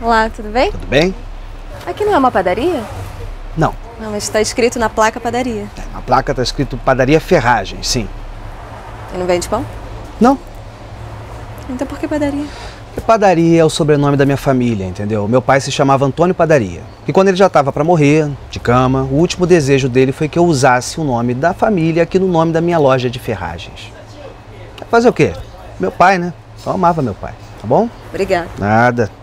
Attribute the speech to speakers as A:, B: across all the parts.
A: Olá, tudo bem?
B: Tudo bem?
A: Aqui não é uma padaria?
B: Não.
A: Não, mas está escrito na placa padaria.
B: Na placa tá escrito Padaria Ferragem, sim.
A: E não vende pão?
B: Não.
A: Então por que padaria?
B: Porque Padaria é o sobrenome da minha família, entendeu? Meu pai se chamava Antônio Padaria. E quando ele já estava para morrer, de cama, o último desejo dele foi que eu usasse o nome da família aqui no nome da minha loja de ferragens. Fazer o quê? Meu pai, né? Eu amava meu pai, tá bom?
A: Obrigada.
B: Nada.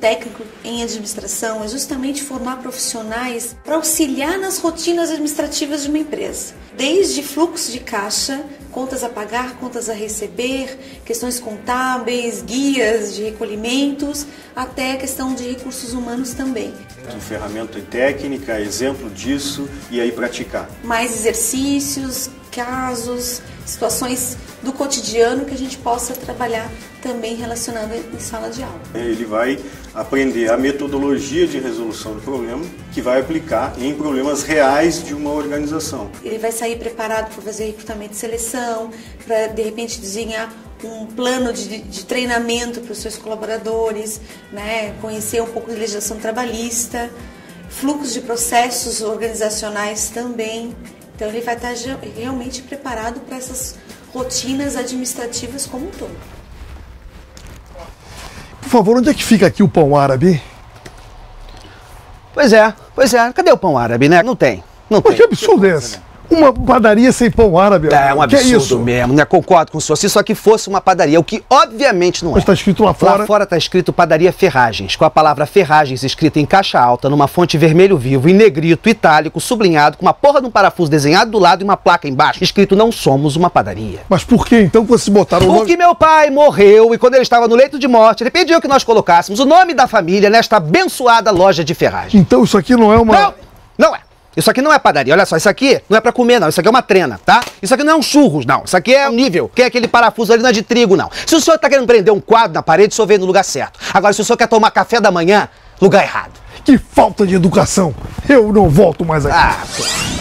C: Técnico em administração é justamente formar profissionais para auxiliar nas rotinas administrativas de uma empresa, desde fluxo de caixa, contas a pagar, contas a receber, questões contábeis, guias de recolhimentos, até a questão de recursos humanos também.
D: Uma ferramenta técnica, exemplo disso e aí praticar.
C: Mais exercícios, casos, situações do cotidiano que a gente possa trabalhar também relacionando em sala de aula.
D: Ele vai aprender a metodologia de resolução do problema que vai aplicar em problemas reais de uma organização.
C: Ele vai sair preparado para fazer recrutamento e seleção, para de repente desenhar um plano de, de treinamento para os seus colaboradores, né? conhecer um pouco de legislação trabalhista, fluxos de processos organizacionais também. Então ele vai estar realmente preparado para essas rotinas administrativas como um todo.
E: Por favor, onde é que fica aqui o pão árabe?
B: Pois é, pois é. Cadê o pão árabe, né? Não tem. Não
E: Mas
B: tem.
E: que absurdo é esse? Uma padaria sem pão árabe?
B: É um
E: que é
B: absurdo
E: isso?
B: mesmo, né? Concordo com o senhor. Se só que fosse uma padaria, o que obviamente não é.
E: Mas está escrito lá fora.
B: Lá fora está escrito padaria Ferragens, com a palavra Ferragens escrita em caixa alta, numa fonte vermelho vivo, em negrito, itálico, sublinhado, com uma porra de um parafuso desenhado do lado e uma placa embaixo, escrito não somos uma padaria.
E: Mas por que então vocês botaram o nome?
B: Porque meu pai morreu e quando ele estava no leito de morte, ele pediu que nós colocássemos o nome da família nesta abençoada loja de ferragem.
E: Então isso aqui não é uma.
B: Não, não é. Isso aqui não é padaria. Olha só, isso aqui não é pra comer, não. Isso aqui é uma trena, tá? Isso aqui não é um churros, não. Isso aqui é um nível. Que é aquele parafuso ali, não é de trigo, não. Se o senhor tá querendo prender um quadro na parede, o senhor veio no lugar certo. Agora, se o senhor quer tomar café da manhã, lugar errado.
E: Que falta de educação! Eu não volto mais aqui.
B: Ah, pô.